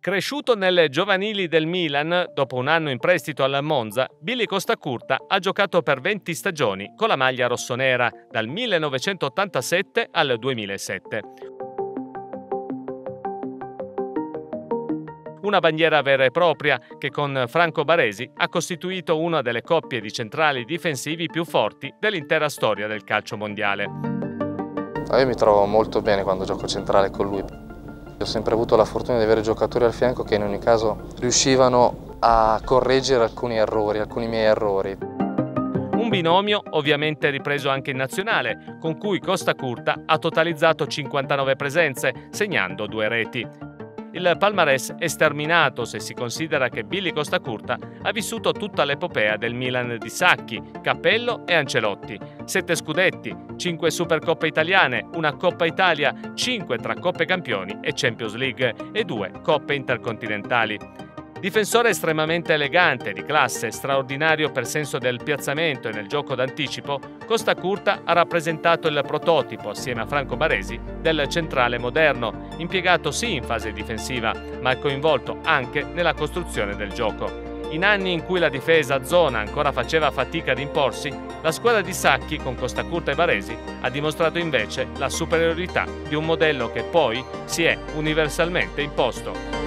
Cresciuto nelle giovanili del Milan, dopo un anno in prestito alla Monza, Billy Costacurta ha giocato per 20 stagioni con la maglia rossonera dal 1987 al 2007. Una bandiera vera e propria che con Franco Baresi ha costituito una delle coppie di centrali difensivi più forti dell'intera storia del calcio mondiale. Io mi trovo molto bene quando gioco centrale con lui. Ho sempre avuto la fortuna di avere giocatori al fianco che in ogni caso riuscivano a correggere alcuni errori, alcuni miei errori. Un binomio ovviamente ripreso anche in nazionale, con cui Costa Curta ha totalizzato 59 presenze, segnando due reti. Il palmarès è sterminato se si considera che Billy Costacurta ha vissuto tutta l'epopea del Milan di Sacchi, Cappello e Ancelotti. Sette scudetti, cinque Supercoppe italiane, una Coppa Italia, cinque tra Coppe Campioni e Champions League e due Coppe Intercontinentali. Difensore estremamente elegante, di classe, straordinario per senso del piazzamento e nel gioco d'anticipo, Costa Curta ha rappresentato il prototipo, assieme a Franco Baresi, del centrale moderno, impiegato sì in fase difensiva, ma coinvolto anche nella costruzione del gioco. In anni in cui la difesa a zona ancora faceva fatica ad imporsi, la squadra di Sacchi con Costa Curta e Baresi ha dimostrato invece la superiorità di un modello che poi si è universalmente imposto.